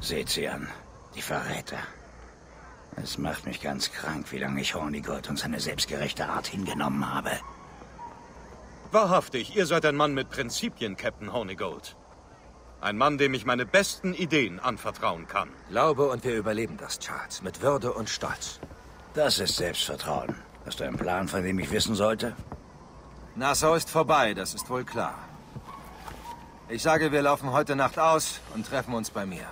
Seht sie an. Die Verräter. Es macht mich ganz krank, wie lange ich Hornigold und seine selbstgerechte Art hingenommen habe. Wahrhaftig, ihr seid ein Mann mit Prinzipien, Captain Hornigold. Ein Mann, dem ich meine besten Ideen anvertrauen kann. Glaube und wir überleben das, Charles. Mit Würde und Stolz. Das ist Selbstvertrauen. Hast du einen Plan, von dem ich wissen sollte? Nassau ist vorbei, das ist wohl klar. Ich sage, wir laufen heute Nacht aus und treffen uns bei mir.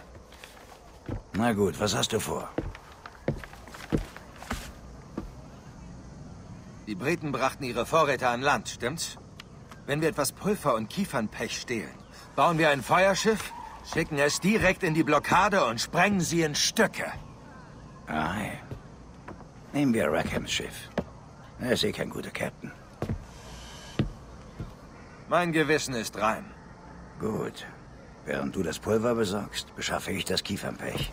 Na gut, was hast du vor? Die Briten brachten ihre Vorräte an Land, stimmt's? Wenn wir etwas Pulver und Kiefernpech stehlen, bauen wir ein Feuerschiff, schicken es direkt in die Blockade und sprengen sie in Stücke. Ei. Nehmen wir Rackhams Schiff. Er ist eh kein guter Captain. Mein Gewissen ist rein. Gut. Während du das Pulver besorgst, beschaffe ich das Kiefernpech.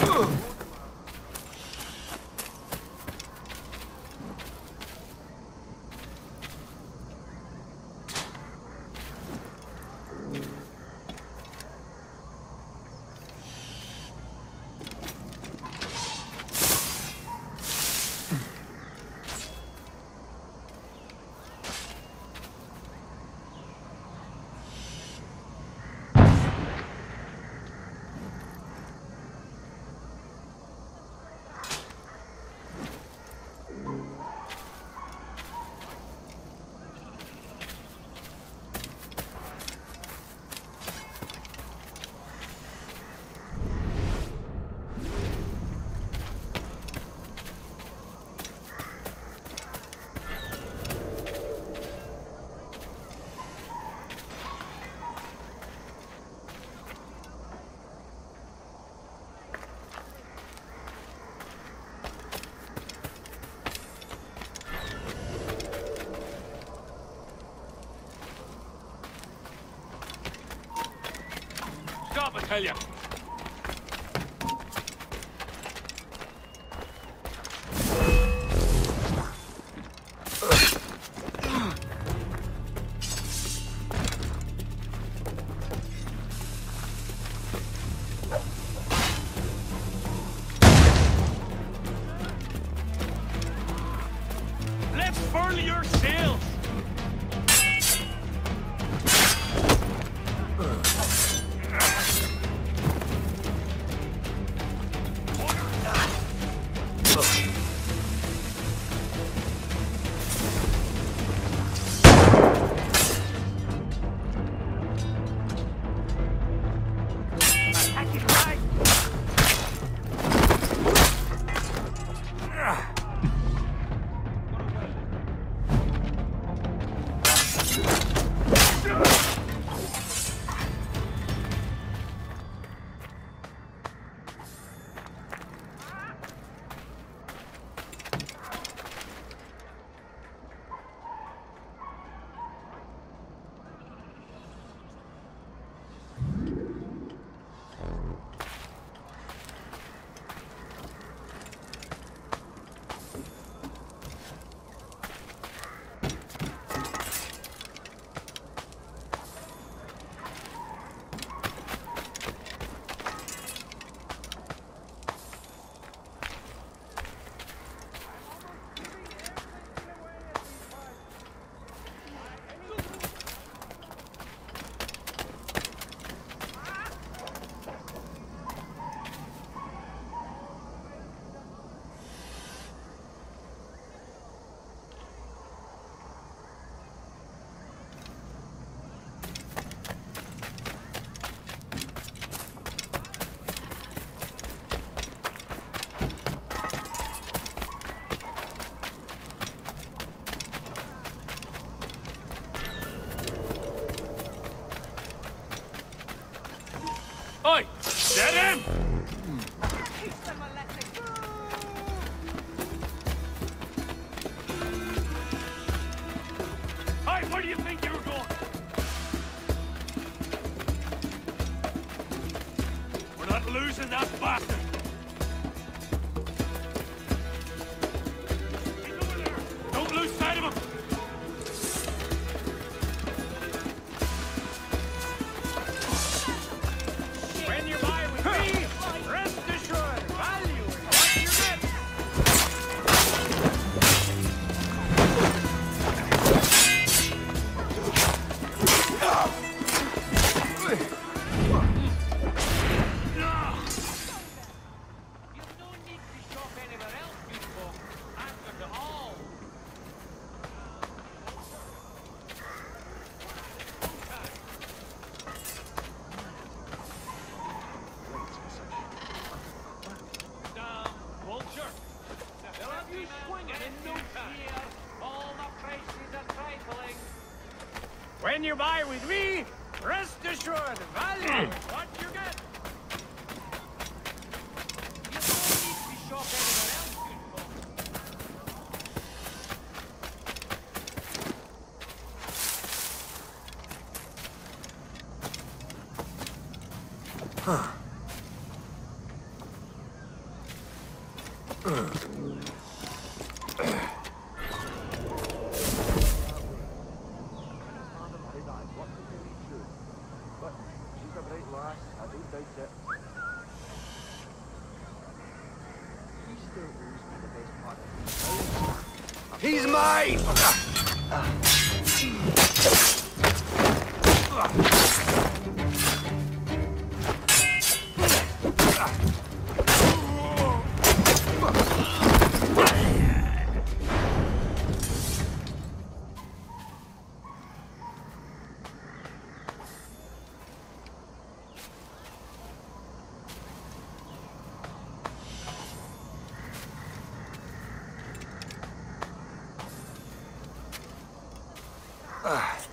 Ugh. 我开两。When you buy with me, rest assured, value is hmm. what you get. You don't need to shop anywhere I do think that. He still me the best part of He's mine! Ah.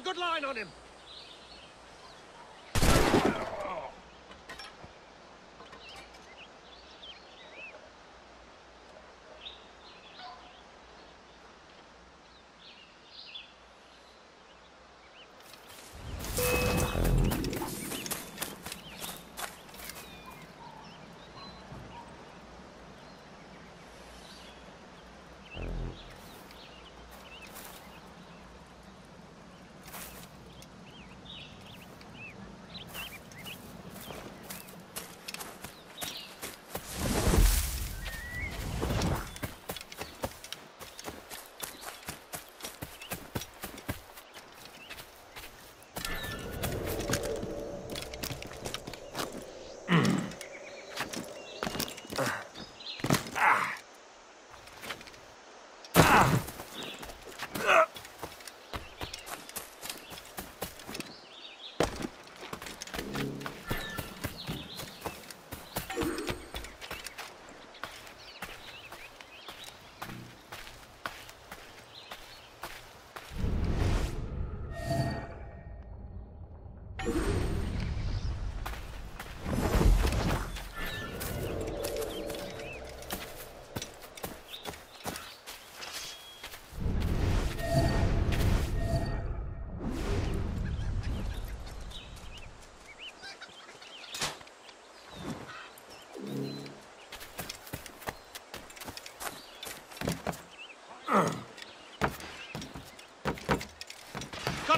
A good line on him.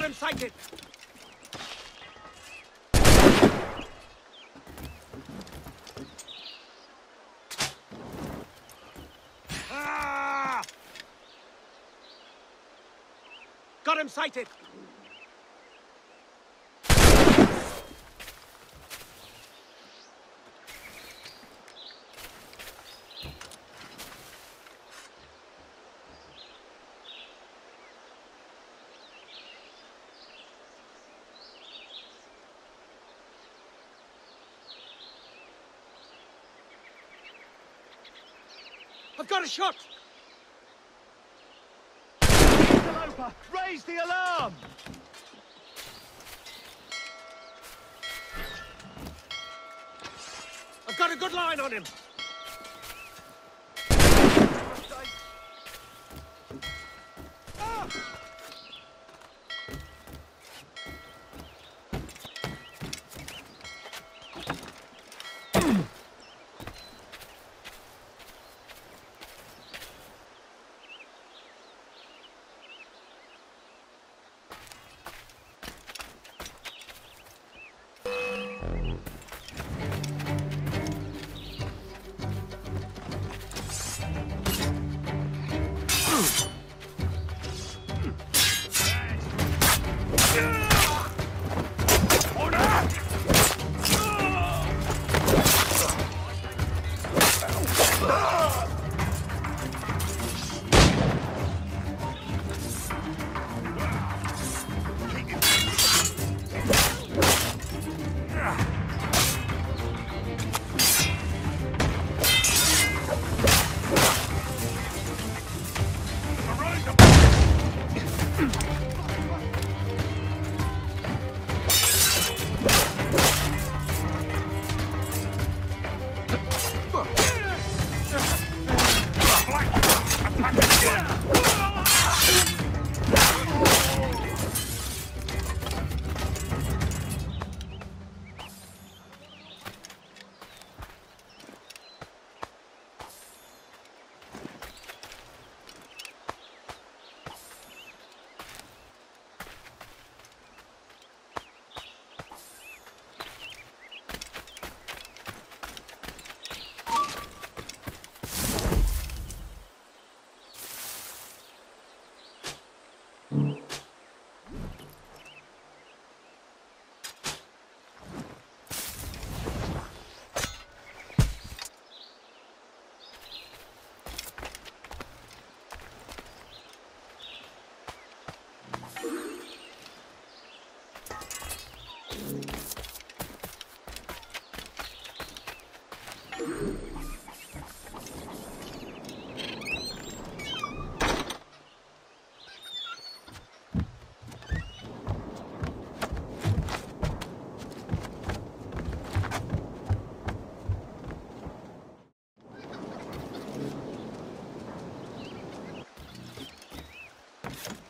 Got him sighted. Ah! Got him sighted. I've got a shot! Interloper, raise the alarm! I've got a good line on him!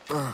Uh.